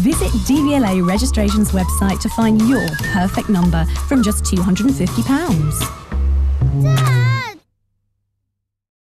Visit DVLA Registration's website to find your perfect number from just £250.